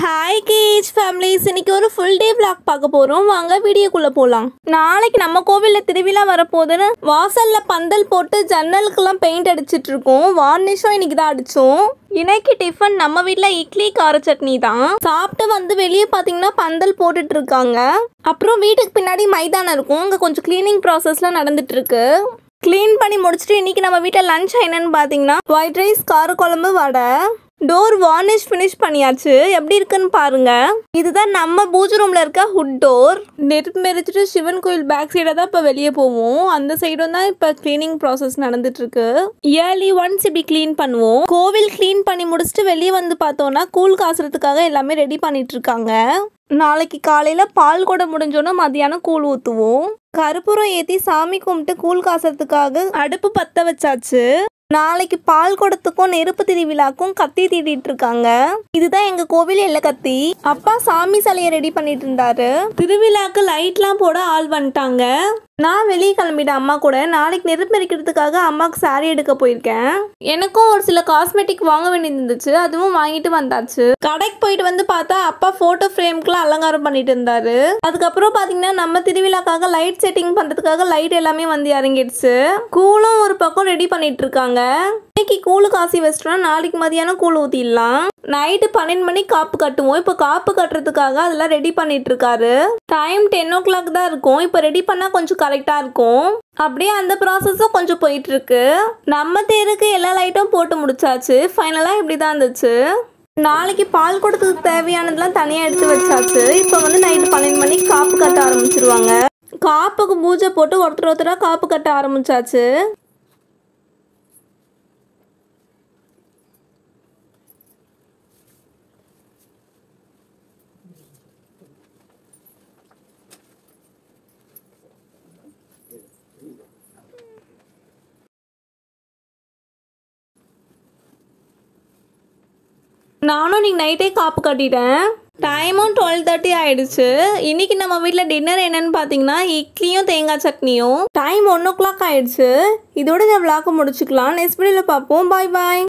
Hi gauge families இன்னைக்கு ஒரு full day vlog பார்க்க போகிறோம் வாங்க வீடியோக்குள்ளே போகலாம் நாளைக்கு நம்ம கோவிலில் திருவிழா வரப்போகுதுன்னு வாசலில் பந்தல் போட்டு ஜன்னலுக்கெல்லாம் பெயிண்ட் அடிச்சிட்டு இருக்கோம் வார்னிஷும் இன்னைக்கு தான் அடித்தோம் இன்னைக்கு டிஃபன் நம்ம வீட்டில் இட்லி கார சட்னி தான். சாப்பிட்டு வந்து வெளியே பார்த்தீங்கன்னா பந்தல் போட்டுட்டு இருக்காங்க அப்புறம் வீட்டுக்கு பின்னாடி மைதானம் இருக்கும். அங்கே கொஞ்சம் க்ளீனிங் ப்ராசஸ்லாம் நடந்துட்டு இருக்கு க்ளீன் பண்ணி முடிச்சுட்டு இன்னைக்கு நம்ம வீட்டில் லஞ்ச் என்னன்னு பார்த்தீங்கன்னா ஒயிட் ரைஸ் கார குழம்பு வடை. டோர் வார்னிஷ் ஃபினிஷ் பண்ணியாச்சு. எப்படி இருக்குன்னு பாருங்க. இதுதான் நம்ம பூஜ் ரூம்ல இருக்க ஹுட் டோர் நெருப்பு மெரிச்சிட்டு சிவன் கோயில் பேக் சைடாக தான் இப்போ வெளியே போவோம். அந்த சைடும் தான் இப்போ க்ளீனிங் ப்ராசஸ் நடந்துட்டு இருக்கு. இயர்லி ஒன்ஸ் இப்படி கிளீன் பண்ணுவோம். கோவில் க்ளீன் பண்ணி முடிச்சுட்டு வெளியே வந்து பார்த்தோம்னா கூழ் காசுறதுக்காக எல்லாமே ரெடி பண்ணிட்டு இருக்காங்க. நாளைக்கு காலையில பால் கூட முடிஞ்சோன்னா மதியானம் கூழ் ஊற்றுவோம் கருப்பூரம் ஏற்றி சாமி கும்பிட்டு கூழ் காசுறதுக்காக அடுப்பு பற்ற வச்சாச்சு. நாளைக்கு பால் குடத்துக்கும் நெருப்பு திருவிழாக்கும் கத்தி தீட்டிட்டு இருக்காங்க இதுதான் எங்க கோவில் எல்ல கத்தி. அப்பா சாமி சிலையை ரெடி பண்ணிட்டு இருந்தாரு திருவிழாக்கு லைட்லாம் போட ஆள் வந்துட்டாங்க. நான் வெளியே கிளம்பிட்டேன். அம்மா கூட. நாளைக்கு நெருப்பு எரிக்கிறதுக்காக அம்மாவுக்கு சாரி எடுக்க போயிருக்கேன். எனக்கும் ஒரு சில காஸ்மெட்டிக் வாங்க வேண்டியது இருந்துச்சு அதுவும் வாங்கிட்டு வந்தாச்சு. கடைக்கு போயிட்டு வந்து பார்த்தா அப்பா போட்டோ ஃப்ரேம்க்குலாம் அலங்காரம் பண்ணிட்டு இருந்தாரு. அதுக்கப்புறம் பாத்தீங்கன்னா நம்ம திருவிழாக்காக லைட் செட்டிங் பண்றதுக்காக லைட் எல்லாமே வந்து இறங்கிடுச்சு. கூலும் ஒரு பக்கம் ரெடி பண்ணிட்டு இருக்காங்க. இன்னைக்கு கூழு காசி வச்சிட்டோம்னா நாளைக்கு மதியானம் கூழ் ஊத்திடலாம். நைட்டு பன்னெண்டு மணிக்கு காப்பு கட்டுவோம். இப்போ காப்பு கட்டுறதுக்காக அதெல்லாம் ரெடி பண்ணிட்டு இருக்காரு டைம் டென் ஓ கிளாக் தான் இருக்கும். இப்போ ரெடி பண்ணா கொஞ்சம் கரெக்டா இருக்கும். அப்படியே அந்த ப்ராசஸும் கொஞ்சம் போயிட்டு இருக்கு நம்ம தேருக்கு எல்லா லைட்டும் போட்டு முடிச்சாச்சு. ஃபைனலாக இப்படி தான் இருந்துச்சு. நாளைக்கு பால் கொடுத்ததுக்கு தேவையானதெல்லாம் தனியாக எடுத்து வச்சாச்சு. இப்போ வந்து நைட்டு பன்னெண்டு மணிக்கு காப்பு கட்ட ஆரம்பிச்சிருவாங்க. காப்புக்கு பூஜை போட்டு ஒருத்தர் ஒருத்தராக காப்பு கட்ட ஆரம்பிச்சாச்சு. நானும் இன்னைக்கு நைட்டே காப்பு கட்டிட்டேன். டைமும் டுவெல் தேர்ட்டி ஆயிடுச்சு. இன்னைக்கு நம்ம வீட்டில் டின்னர் என்னன்னு பார்த்தீங்கன்னா இட்லியும் தேங்காய் சட்னியும். டைம் ஒன் ஓ கிளாக் ஆயிடுச்சு. இதோட இந்த விளாக்கு முடிச்சுக்கலாம் நெக்ஸ்ட் வீடியோவில் பார்ப்போம் பாய் பாய்